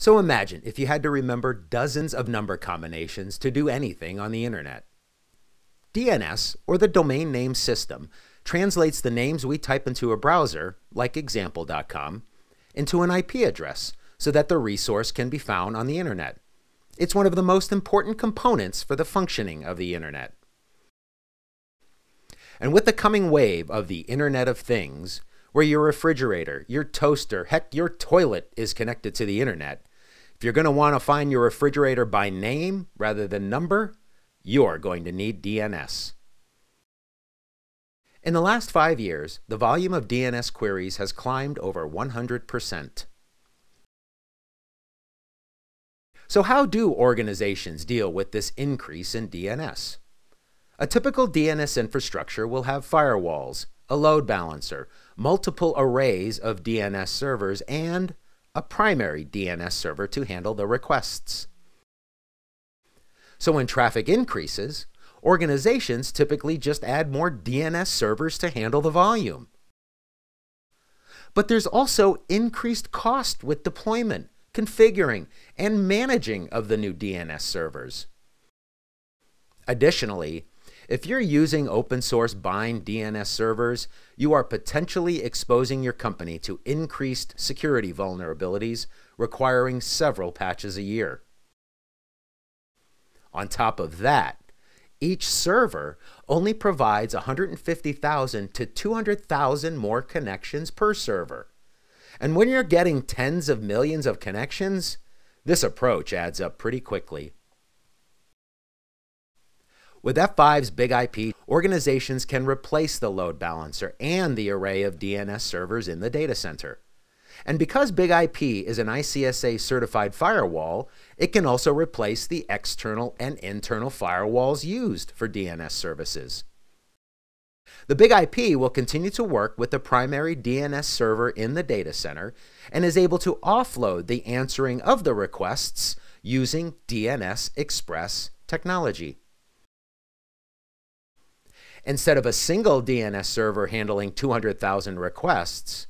So imagine if you had to remember dozens of number combinations to do anything on the internet. DNS, or the Domain Name System, translates the names we type into a browser, like example.com, into an IP address so that the resource can be found on the internet. It's one of the most important components for the functioning of the internet. And with the coming wave of the Internet of Things, where your refrigerator, your toaster, heck, your toilet is connected to the internet, if you're going to want to find your refrigerator by name rather than number, you're going to need DNS. In the last five years, the volume of DNS queries has climbed over 100%. So how do organizations deal with this increase in DNS? A typical DNS infrastructure will have firewalls, a load balancer, multiple arrays of DNS servers, and a primary DNS server to handle the requests. So when traffic increases, organizations typically just add more DNS servers to handle the volume. But there's also increased cost with deployment, configuring, and managing of the new DNS servers. Additionally, if you're using open source bind DNS servers, you are potentially exposing your company to increased security vulnerabilities requiring several patches a year. On top of that, each server only provides 150,000 to 200,000 more connections per server. And when you're getting tens of millions of connections, this approach adds up pretty quickly. With F5's Big IP, organizations can replace the load balancer and the array of DNS servers in the data center. And because Big IP is an ICSA certified firewall, it can also replace the external and internal firewalls used for DNS services. The Big IP will continue to work with the primary DNS server in the data center and is able to offload the answering of the requests using DNS Express technology. Instead of a single DNS server handling 200,000 requests,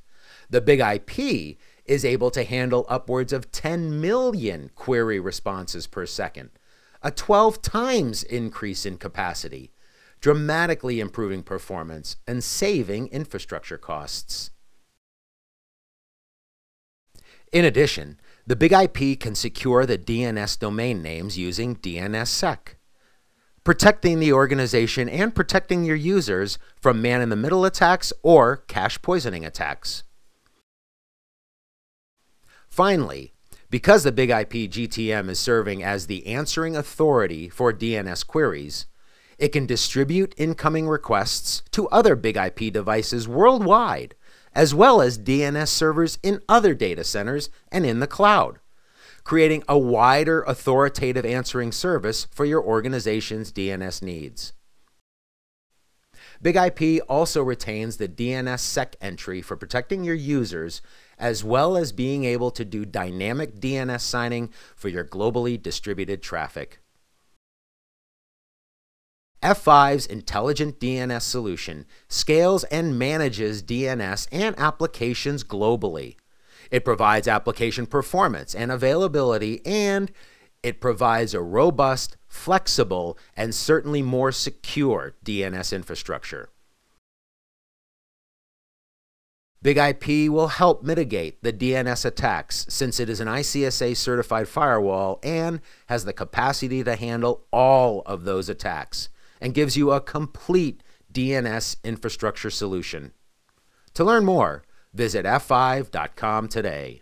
the Big IP is able to handle upwards of 10 million query responses per second, a 12 times increase in capacity, dramatically improving performance and saving infrastructure costs. In addition, the Big IP can secure the DNS domain names using DNSSEC, protecting the organization and protecting your users from man-in-the-middle attacks or cache poisoning attacks. Finally, because the Big IP GTM is serving as the answering authority for DNS queries, it can distribute incoming requests to other Big IP devices worldwide, as well as DNS servers in other data centers and in the cloud, creating a wider authoritative answering service for your organization's DNS needs. BigIP also retains the DNSSEC entry for protecting your users as well as being able to do dynamic DNS signing for your globally distributed traffic. F5's intelligent DNS solution scales and manages DNS and applications globally. It provides application performance and availability, and it provides a robust, flexible, and certainly more secure DNS infrastructure. Big IP will help mitigate the DNS attacks since it is an ICSA certified firewall and has the capacity to handle all of those attacks and gives you a complete DNS infrastructure solution. To learn more, visit f5.com today.